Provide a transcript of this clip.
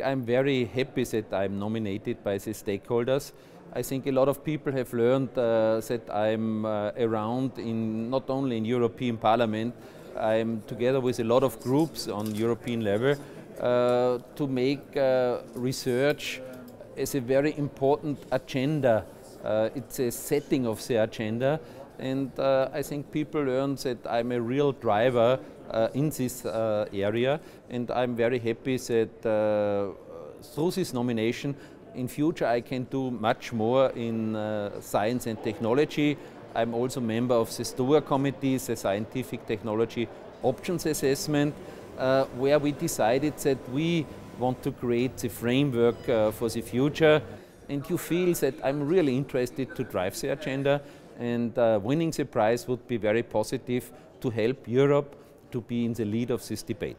I'm very happy that I'm nominated by the stakeholders. I think a lot of people have learned uh, that I'm uh, around in not only in European Parliament, I'm together with a lot of groups on European level uh, to make uh, research as a very important agenda. Uh, it's a setting of the agenda and uh, I think people learn that I'm a real driver uh, in this uh, area and I'm very happy that uh, through this nomination in future I can do much more in uh, science and technology. I'm also member of the STOA committee, the Scientific Technology Options Assessment, where we decided that we want to create the framework for the future and you feel that I'm really interested to drive the agenda and uh, winning the prize would be very positive to help Europe to be in the lead of this debate.